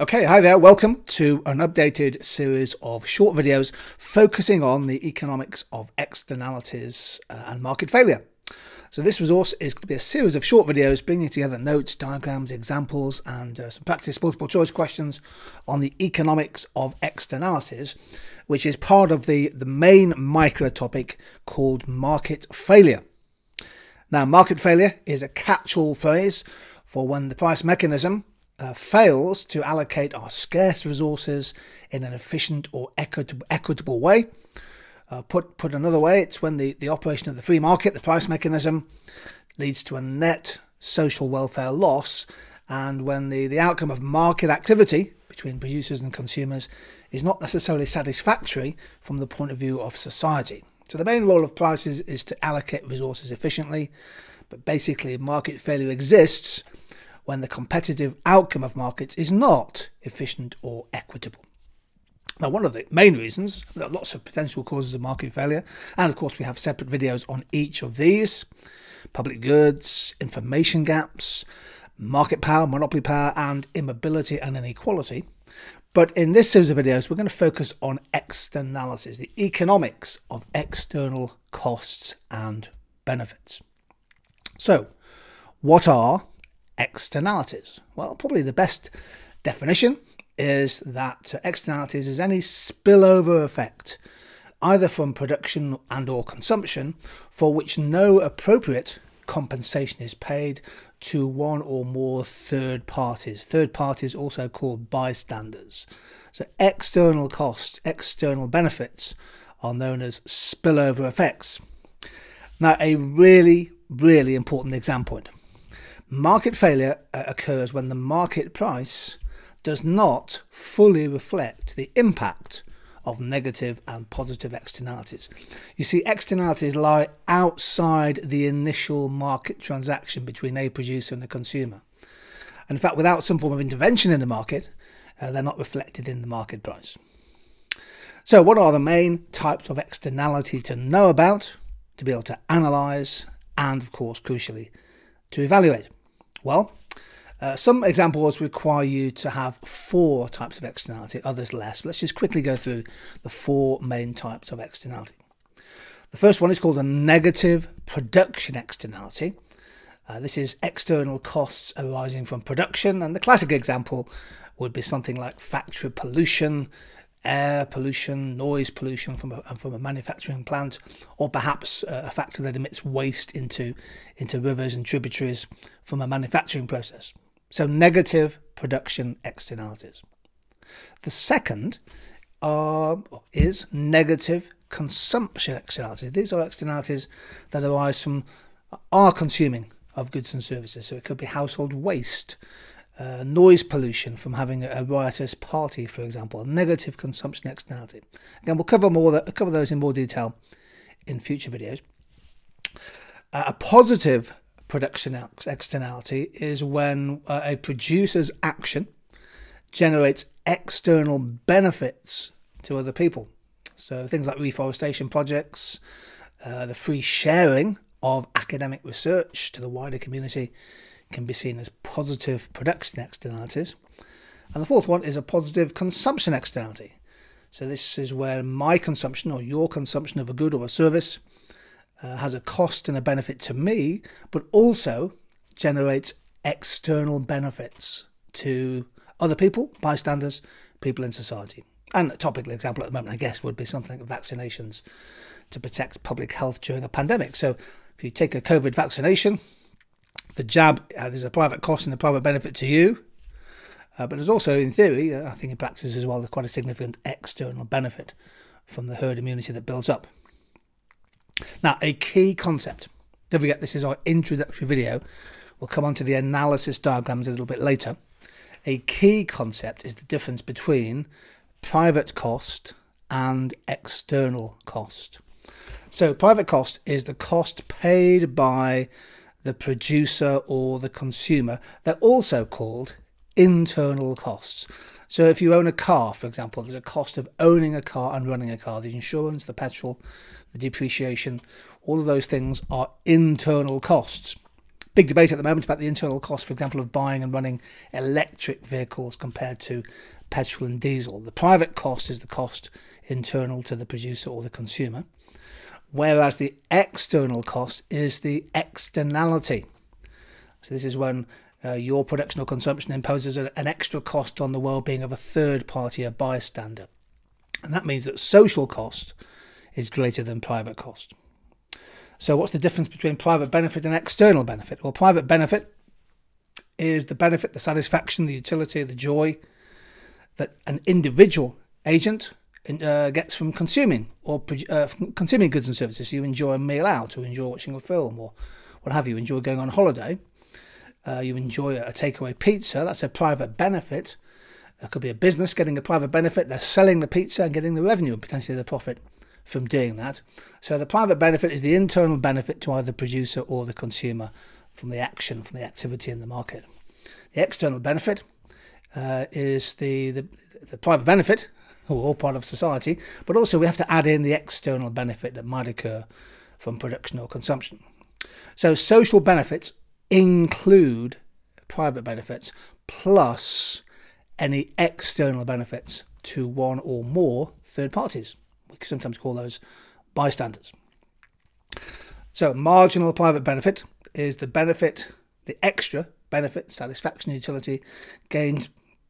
Okay, hi there. Welcome to an updated series of short videos focusing on the economics of externalities uh, and market failure. So this resource is going to be a series of short videos bringing together notes, diagrams, examples and uh, some practice multiple choice questions on the economics of externalities, which is part of the, the main micro topic called market failure. Now, market failure is a catch-all phrase for when the price mechanism uh, fails to allocate our scarce resources in an efficient or equitable, way. Uh, put put another way, it's when the, the operation of the free market, the price mechanism, leads to a net social welfare loss, and when the, the outcome of market activity between producers and consumers is not necessarily satisfactory from the point of view of society. So the main role of prices is to allocate resources efficiently, but basically market failure exists when the competitive outcome of markets is not efficient or equitable. Now, one of the main reasons, there are lots of potential causes of market failure, and of course, we have separate videos on each of these public goods, information gaps, market power, monopoly power, and immobility and inequality. But in this series of videos, we're going to focus on externalities, the economics of external costs and benefits. So, what are externalities? Well, probably the best definition is that externalities is any spillover effect either from production and or consumption for which no appropriate compensation is paid to one or more third parties. Third parties also called bystanders. So external costs, external benefits are known as spillover effects. Now a really, really important exam point. Market failure uh, occurs when the market price does not fully reflect the impact of negative and positive externalities. You see, externalities lie outside the initial market transaction between a producer and a consumer. And in fact, without some form of intervention in the market, uh, they're not reflected in the market price. So, what are the main types of externality to know about, to be able to analyse, and of course, crucially, to evaluate? Well, uh, some examples require you to have four types of externality, others less. Let's just quickly go through the four main types of externality. The first one is called a negative production externality. Uh, this is external costs arising from production, and the classic example would be something like factory pollution, air pollution, noise pollution from a, from a manufacturing plant, or perhaps uh, a factory that emits waste into, into rivers and tributaries from a manufacturing process. So, negative production externalities. The second are, is negative consumption externalities. These are externalities that arise from our consuming of goods and services. So, it could be household waste, uh, noise pollution from having a riotous party, for example, negative consumption externality. Again, we'll cover more that, cover those in more detail in future videos. Uh, a positive production externality is when uh, a producer's action generates external benefits to other people. So things like reforestation projects, uh, the free sharing of academic research to the wider community, can be seen as positive production externalities. And the fourth one is a positive consumption externality. So this is where my consumption or your consumption of a good or a service uh, has a cost and a benefit to me, but also generates external benefits to other people, bystanders, people in society. And a topical example at the moment, I guess, would be something like vaccinations to protect public health during a pandemic. So if you take a COVID vaccination, the jab, uh, there's a private cost and a private benefit to you. Uh, but there's also, in theory, uh, I think in practice as well, quite a significant external benefit from the herd immunity that builds up. Now, a key concept. Don't forget, this is our introductory video. We'll come on to the analysis diagrams a little bit later. A key concept is the difference between private cost and external cost. So, private cost is the cost paid by the producer or the consumer. They're also called internal costs. So if you own a car, for example, there's a cost of owning a car and running a car. The insurance, the petrol, the depreciation, all of those things are internal costs. big debate at the moment about the internal cost, for example, of buying and running electric vehicles compared to petrol and diesel. The private cost is the cost internal to the producer or the consumer, whereas the external cost is the externality. So this is when uh, your production or consumption imposes an extra cost on the well-being of a third party, a bystander. And that means that social cost is greater than private cost. So what's the difference between private benefit and external benefit? Well, private benefit is the benefit, the satisfaction, the utility, the joy that an individual agent uh, gets from consuming or uh, from consuming goods and services. You enjoy a meal out, or enjoy watching a film, or what have you. Enjoy going on holiday. Uh, you enjoy a takeaway pizza. That's a private benefit. It could be a business getting a private benefit. They're selling the pizza and getting the revenue and potentially the profit from doing that. So the private benefit is the internal benefit to either the producer or the consumer from the action, from the activity in the market. The external benefit uh, is the, the, the private benefit, we're all part of society, but also we have to add in the external benefit that might occur from production or consumption. So social benefits include private benefits plus any external benefits to one or more third parties. We sometimes call those bystanders. So, marginal private benefit is the benefit, the extra benefit, satisfaction, utility gained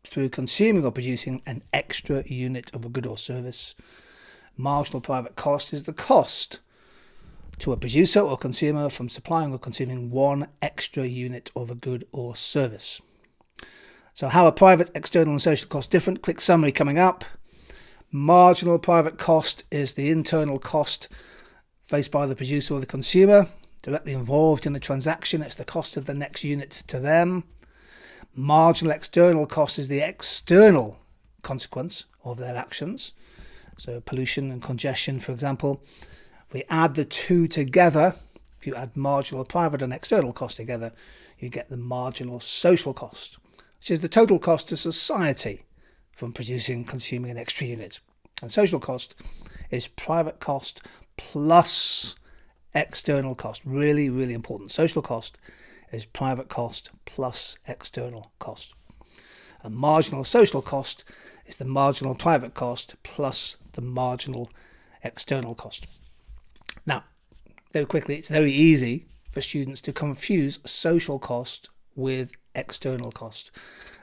through consuming or producing an extra unit of a good or service. Marginal private cost is the cost to a producer or consumer from supplying or consuming one extra unit of a good or service. So how are private, external and social costs different? Quick summary coming up. Marginal private cost is the internal cost faced by the producer or the consumer directly involved in the transaction. It's the cost of the next unit to them. Marginal external cost is the external consequence of their actions. So pollution and congestion, for example. If we add the two together, if you add marginal private and external cost together, you get the marginal social cost, which is the total cost to society from producing consuming an extra unit. And social cost is private cost plus external cost. Really, really important. Social cost is private cost plus external cost. A marginal social cost is the marginal private cost plus the marginal external cost. Now, very quickly, it's very easy for students to confuse social cost with external cost.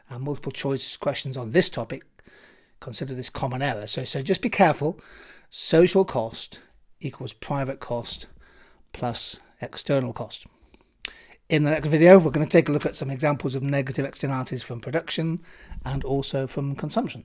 And multiple choice questions on this topic consider this common error. So, so just be careful. Social cost equals private cost plus external cost. In the next video, we're going to take a look at some examples of negative externalities from production and also from consumption.